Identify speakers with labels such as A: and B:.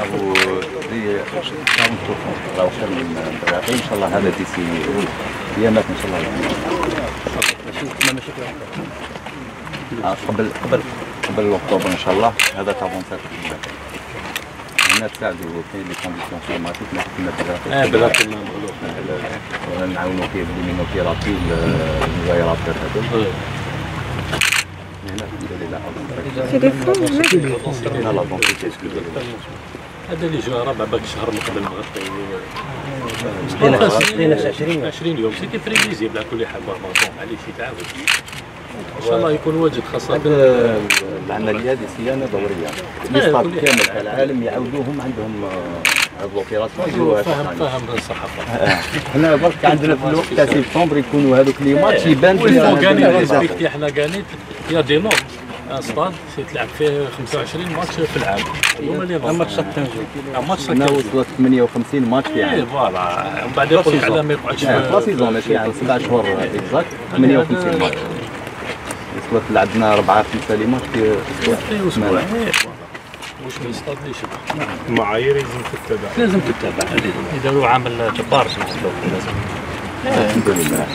A: راهو دي 40% راهو خير من الرياضي إن شاء الله هذا ديسي ايامات إن شاء الله. آه، قبل قبل قبل اكتوبر إن شاء الله. هذا تافونتير هنا تساعدوا كاين لي كونديسيون كليماتيك ما كنا آه
B: بلا كنا مغلوب
A: نعاونوا فيه بالمينوثيرابي المغيرات هذو هنا دونتيتي
B: هذا اللي جا ربع باك شهر من قبل ما
C: سقينا 20
B: 20 يوم سي بريفيزيبل على كل حال مارمونتون معليش يتعاود ان شاء الله يكون واجد خاصه
A: العملية هذه صيانه دوريه
B: كل
A: كامل. في العالم يعاودوهم عندهم يديروها في
B: فاهم. فاهم الصحافه
A: هنا برك عندنا في الوقت تاع سيبتمبر يكونوا هذوك لي ماتش يبان
B: ريسبكتي إحنا كانيت يا دي نوت ان ستاد تلعب فيه 25 ماتش في العام. هما اللي نوت
C: ماتش تنجو
B: ماتش
A: هنا وصلت 58 ماتش في عام
B: فوالا. ومن بعد يقول لك على ما يقعدش
A: في لا سيزون ماشي عام سبع شهور اكزاكت 58 ماتش. وصلت لعبنا أربعة خمسة لي ماتش في أسبوع.
B: في أسبوع. إيه، فوالا. واش يشبه
D: المعايير لازم تتبع.
B: لازم تتبع. يديروا عامل جبار في لازم.
A: الحمد لله.